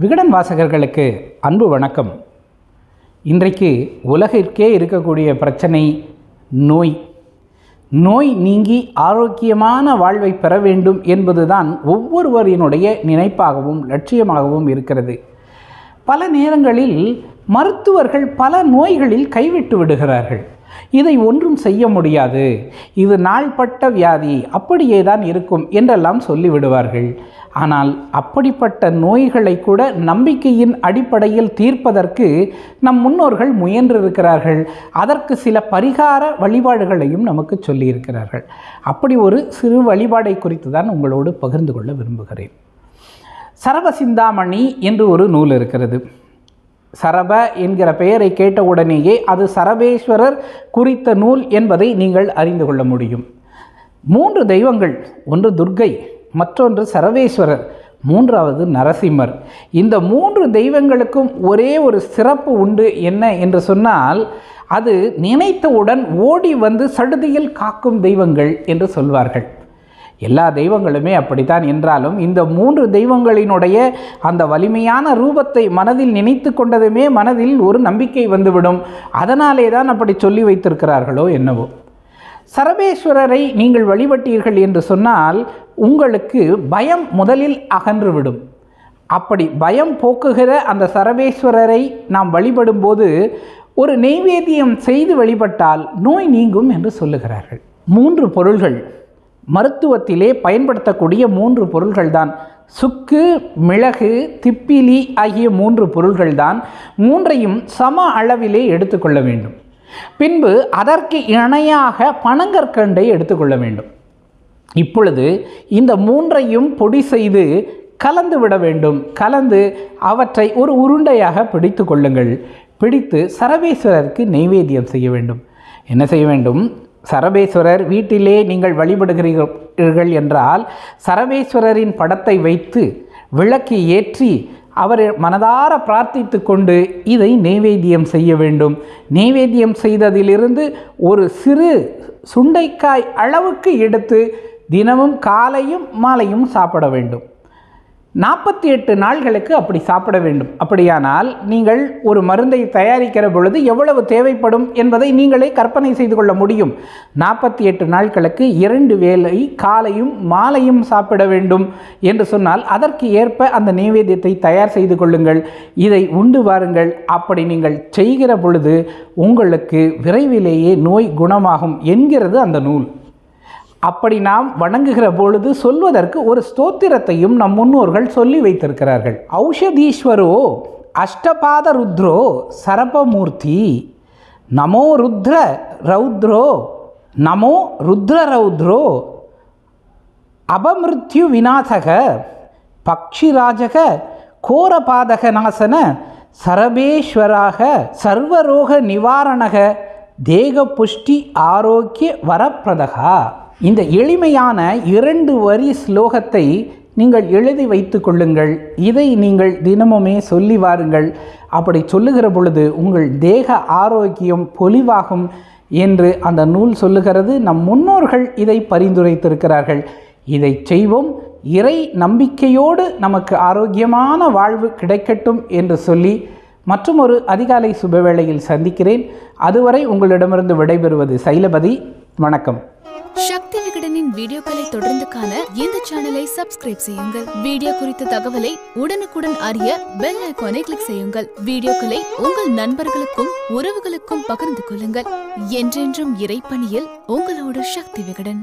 விகடன் வாசகர்களுக்கு அன்பு வணக்கம். இன்றைக்கு உலகிற்கே இருக்கக்கூடிய பிரச்சனை நோய். நோய் நீங்கி ஆரோக்கியமான வாழ்வை பெற வேண்டும் என்பதுதான் ஒவ்வொருவரினுடைய நினைப்பாகவும் லட்சியமாகவும் இருக்கிறது. பல நேரங்களில் மருத்துவர்கள் பல நோய்களில் கைவிட்டு விடுகிறார்கள். இதை ஒன்றும் செய்ய முடியாது. இது நாள்பட்ட வியாதி அப்படியே தான் இருக்கும் என்றெல்லாம் சொல்லிவிடுவார்கள். ஆனால் அப்படிப்பட்ட நோய்களை கூட நம்பிக்கையின் அடிப்படையில் தீர்ப்பதற்கு நம் முன்னோர்கள் முயன்றிருக்கிறார்கள். அதற்கு சில பரிகார வழிபாடுகளையும் நமக்கு சொல்லியிருக்கிறார்கள். அப்படி ஒரு சிறு வழிபாடை குறித்து தான் உங்களோடு பகிர்ந்து கொள்ள விரும்புகிறேன். சரவசிந்தாமணி என்று ஒரு நூல் இருக்கிறது. சரப என்கிற பெயரை கேட்டவுடனேயே அது சரபேஸ்வரர் குறித்த நூல் என்பதை நீங்கள் அறிந்து கொள்ள முடியும். மூன்று தெய்வங்கள் ஒன்று துர்க்கை மற்றொன்று சரவேஸ்வரர் மூன்றாவது நரசிம்மர். இந்த மூன்று தெய்வங்களுக்கும் ஒரே ஒரு சிறப்பு உண்டு என்ன என்று சொன்னால் அது நினைத்தவுடன் ஓடி வந்து சடுதியில் காக்கும் தெய்வங்கள் என்று சொல்வார்கள். எல்லா தெய்வங்களுமே அப்படித்தான் என்றாலும் இந்த மூன்று தெய்வங்களினுடைய அந்த வலிமையான ரூபத்தை மனதில் நினைத்து கொண்டதுமே மனதில் ஒரு நம்பிக்கை வந்துவிடும். அதனாலே தான் அப்படி சொல்லி வைத்திருக்கிறார்களோ என்னவோ. சரபேஸ்வரரை நீங்கள் வழிபட்டீர்கள் என்று சொன்னால் உங்களுக்கு பயம் முதலில் அகன்றுவிடும். அப்படி பயம் போக்குகிற அந்த சரபேஸ்வரரை நாம் வழிபடும்போது ஒரு நெய்வேத்தியம் செய்து வழிபட்டால் நோய் நீங்கும் என்று சொல்லுகிறார்கள். மூன்று பொருள்கள். மருத்துவத்திலே பயன்படுத்தக்கூடிய மூன்று பொருள்கள்தான். சுக்கு மிளகு திப்பிலி ஆகிய மூன்று பொருள்கள்தான் மூன்றையும் சம அளவிலே எடுத்துக்கொள்ள வேண்டும். பின்பு அதற்கு இணையாக பனங்கற்கண்டை எடுத்துக்கொள்ள வேண்டும். இப்பொழுது இந்த மூன்றையும் பொடி செய்து கலந்து விட வேண்டும். கலந்து அவற்றை ஒரு உருண்டையாக பிடித்து கொள்ளுங்கள். பிடித்து சரவேஸ்வரருக்கு நெய்வேத்தியம் செய்ய வேண்டும். என்ன செய்ய வேண்டும்? சரபேஸ்வரர் வீட்டிலே நீங்கள் வழிபடுகிறீர்கள் என்றால் சரபேஸ்வரரின் படத்தை வைத்து விளக்கு ஏற்றி அவர் மனதார பிரார்த்தித்து கொண்டு இதை நெய்வேத்தியம் செய்ய வேண்டும். நெய்வேத்தியம் செய்ததிலிருந்து ஒரு சிறு சுண்டைக்காய் அளவுக்கு எடுத்து தினமும் காலையும் மாலையும் சாப்பிட வேண்டும். நாற்பத்தி எட்டு நாள்களுக்கு அப்படி சாப்பிட வேண்டும். அப்படியானால் நீங்கள் ஒரு மருந்தை தயாரிக்கிற பொழுது எவ்வளவு தேவைப்படும் என்பதை நீங்களே கற்பனை செய்து கொள்ள முடியும். நாற்பத்தி எட்டு நாட்களுக்கு இரண்டு வேளை காலையும் மாலையும் சாப்பிட வேண்டும் என்று சொன்னால் அதற்கு ஏற்ப அந்த நைவேத்தியத்தை தயார் செய்து கொள்ளுங்கள். இதை உண்டு வாருங்கள். அப்படி நீங்கள் செய்கிற பொழுது உங்களுக்கு விரைவிலேயே நோய் குணமாகும் என்கிறது அந்த நூல். அப்படி நாம் வணங்குகிற பொழுது சொல்வதற்கு ஒரு ஸ்தோத்திரத்தையும் நம் முன்னோர்கள் சொல்லி வைத்திருக்கிறார்கள். ஔஷதீஸ்வரோ அஷ்டபாத ருத்ரோ சரபமூர்த்தி நமோ ருத்ர ரௌத்ரோ நமோ ருத்ர ரௌத்ரோ அபமிருத்யு விநாசக பக்ஷிராஜக கோரபாதக நாசன சரபேஸ்வராக சர்வரோக நிவாரணக தேக புஷ்டி ஆரோக்கிய வரப்பிரதகா. இந்த எளிமையான இரண்டு வரி ஸ்லோகத்தை நீங்கள் எழுதி வைத்து கொள்ளுங்கள். இதை நீங்கள் தினமுமே சொல்லி வாருங்கள். அப்படி சொல்லுகிற பொழுது உங்கள் தேக ஆரோக்கியம் பொலிவாகும் என்று அந்த நூல் சொல்லுகிறது. நம் முன்னோர்கள் இதை பரிந்துரைத்திருக்கிறார்கள். இதை செய்வோம். இறை நம்பிக்கையோடு நமக்கு ஆரோக்கியமான வாழ்வு கிடைக்கட்டும் என்று சொல்லி மற்றும் ஒரு அதிகாலை சுபவேளையில் சந்திக்கிறேன். அதுவரை உங்களிடமிருந்து விடைபெறுவது சைலபதி. வணக்கம். சக்தி விகடனின் வீடியோக்களை தொடர்ந்து காண இந்த சேனலை சப்ஸ்கிரைப் செய்யுங்கள். வீடியோ குறித்த தகவலை உடனுக்குடன் அறிய பெல் ஐக்கானை கிளிக் செய்யுங்கள். வீடியோக்களை உங்கள் நண்பர்களுக்கும் உறவுகளுக்கும் பகிர்ந்து கொள்ளுங்கள். என்றென்றும் இறைப்பணியில் உங்களோட சக்தி விகடன்.